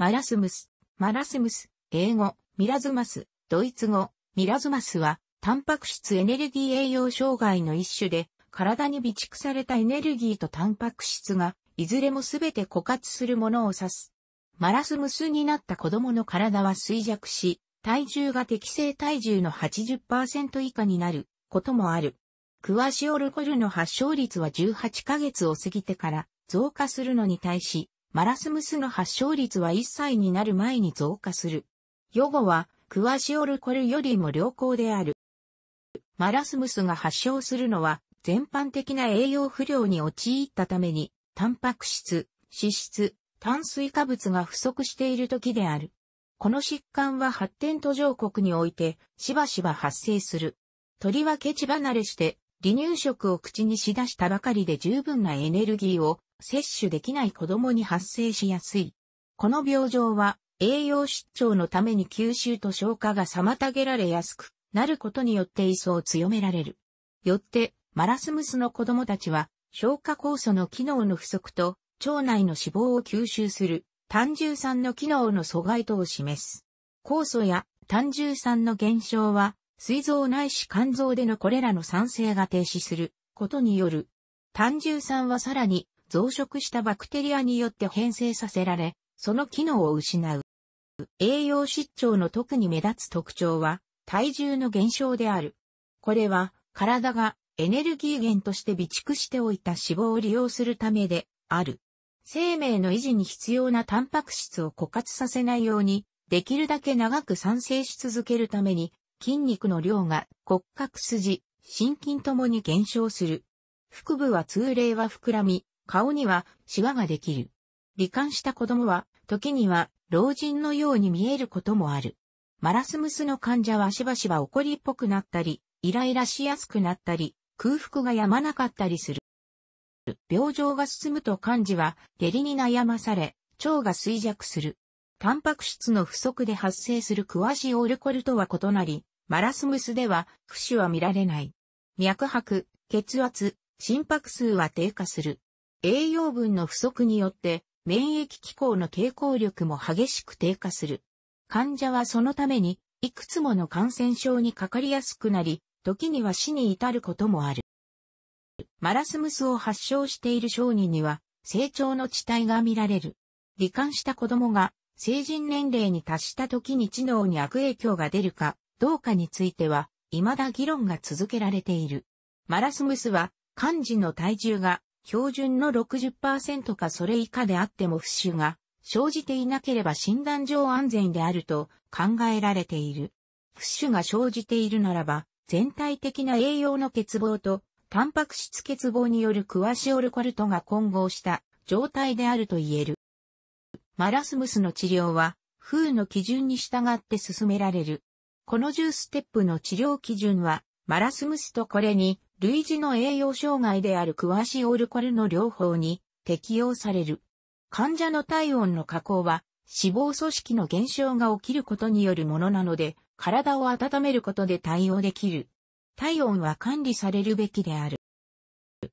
マラスムス、マラスムス、英語、ミラズマス、ドイツ語、ミラズマスは、タンパク質エネルギー栄養障害の一種で、体に備蓄されたエネルギーとタンパク質が、いずれもすべて枯渇するものを指す。マラスムスになった子供の体は衰弱し、体重が適正体重の80%以下になる。こともある。クワシオルコルの発症率は18ヶ月を過ぎてから増加するのに対し、マラスムスの発症率は1歳になる前に増加する。予後はクワシオルコルよりも良好である。マラスムスが発症するのは全般的な栄養不良に陥ったために、タンパク質、脂質、炭水化物が不足している時である。この疾患は発展途上国においてしばしば発生する。とりわけ血離れして離乳食を口にし出したばかりで十分なエネルギーを摂取できない子供に発生しやすい。この病状は栄養失調のために吸収と消化が妨げられやすくなることによって一層強められる。よってマラスムスの子供たちは消化酵素の機能の不足と腸内の脂肪を吸収する単重酸の機能の阻害とを示す。酵素や単重酸の減少は膵臓ないし肝臓でのこれらの酸性が停止することによる。単重酸はさらに増殖したバクテリアによって変性させられ、その機能を失う。栄養失調の特に目立つ特徴は体重の減少である。これは体がエネルギー源として備蓄しておいた脂肪を利用するためである。生命の維持に必要なタンパク質を枯渇させないように、できるだけ長く産生し続けるために、筋肉の量が骨格筋、心筋ともに減少する。腹部は通例は膨らみ、顔にはシワができる。罹患した子供は、時には老人のように見えることもある。マラスムスの患者はしばしば怒りっぽくなったり、イライラしやすくなったり、空腹が止まなかったりする。病状が進むと患児は下痢に悩まされ、腸が衰弱する。タンパク質の不足で発生するクワシオルコルとは異なり、マラスムスでは、不死は見られない。脈拍、血圧、心拍数は低下する。栄養分の不足によって、免疫機構の抵抗力も激しく低下する。患者はそのために、いくつもの感染症にかかりやすくなり、時には死に至ることもある。マラスムスを発症している小児には、成長の遅滞が見られる。罹患した子供が成人年齢に達した時に知能に悪影響が出るか、どうかについては、未だ議論が続けられている。マラスムスは、漢字の体重が標準の60%かそれ以下であっても不死が生じていなければ診断上安全であると考えられている。不死が生じているならば、全体的な栄養の欠乏と、タンパク質欠乏によるクワシオルコルトが混合した状態であると言える。マラスムスの治療は、風の基準に従って進められる。この10ステップの治療基準は、マラスムスとこれに、類似の栄養障害であるクワシオルコルの両方に適用される。患者の体温の下降は、脂肪組織の減少が起きることによるものなので、体を温めることで対応できる。体温は管理されるべきである。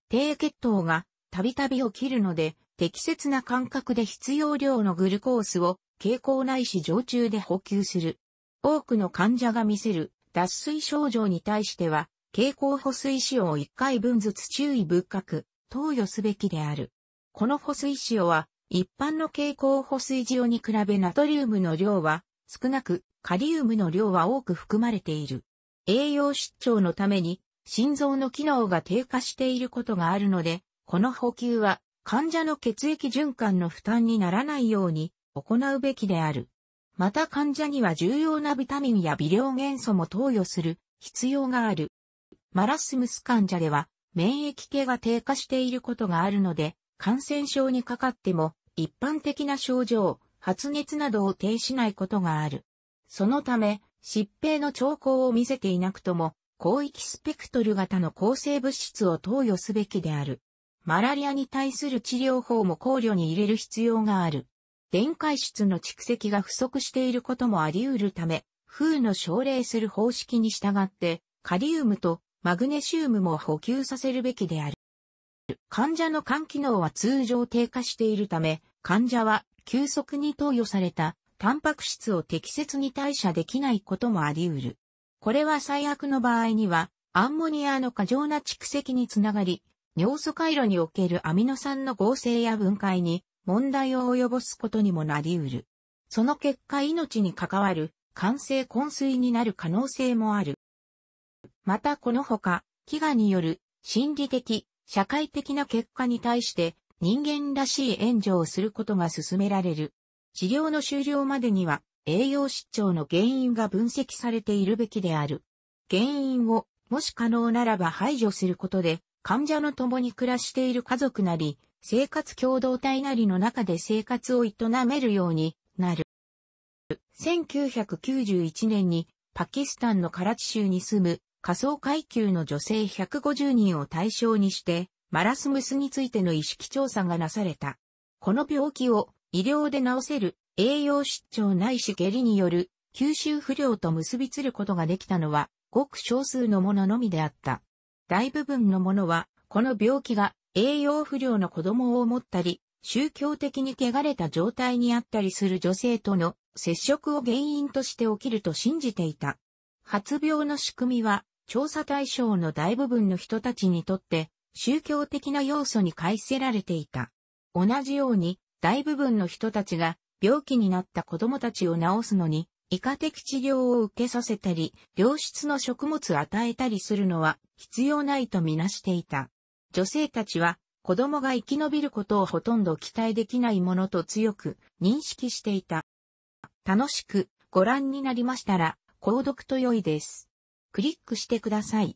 低血糖がたびたび起きるので、適切な間隔で必要量のグルコースを経口ないし常駐で補給する。多くの患者が見せる脱水症状に対しては、経口補水塩を1回分ずつ注意深く投与すべきである。この補水塩は、一般の経口補水塩に比べナトリウムの量は少なく、カリウムの量は多く含まれている。栄養失調のために、心臓の機能が低下していることがあるので、この補給は患者の血液循環の負担にならないように行うべきである。また患者には重要なビタミンや微量元素も投与する必要がある。マラスムス患者では免疫系が低下していることがあるので、感染症にかかっても一般的な症状、発熱などを呈しないことがある。そのため、疾病の兆候を見せていなくとも、広域スペクトル型の抗生物質を投与すべきである。マラリアに対する治療法も考慮に入れる必要がある。電解質の蓄積が不足していることもあり得るため、風の奨励する方式に従って、カリウムとマグネシウムも補給させるべきである。患者の肝機能は通常低下しているため、患者は急速に投与されたタンパク質を適切に代謝できないこともあり得る。これは最悪の場合には、アンモニアの過剰な蓄積につながり、尿素回路におけるアミノ酸の合成や分解に問題を及ぼすことにもなり得る。その結果命に関わる感性昏睡になる可能性もある。またこのほか、飢餓による心理的、社会的な結果に対して人間らしい援助をすることが進められる。治療の終了までには栄養失調の原因が分析されているべきである。原因をもし可能ならば排除することで患者の共に暮らしている家族なり生活共同体なりの中で生活を営めるようになる。1991年にパキスタンのカラチ州に住む仮想階級の女性150人を対象にして、マラスムスについての意識調査がなされた。この病気を医療で治せる栄養失調ないし下痢による吸収不良と結びつることができたのは、ごく少数のもののみであった。大部分のものは、この病気が栄養不良の子供を持ったり、宗教的に汚れた状態にあったりする女性との接触を原因として起きると信じていた。発病の仕組みは、調査対象の大部分の人たちにとって、宗教的な要素に介せられていた。同じように、大部分の人たちが、病気になった子供たちを治すのに、医科的治療を受けさせたり、良質の食物を与えたりするのは必要ないとみなしていた。女性たちは子供が生き延びることをほとんど期待できないものと強く認識していた。楽しくご覧になりましたら、購読と良いです。クリックしてください。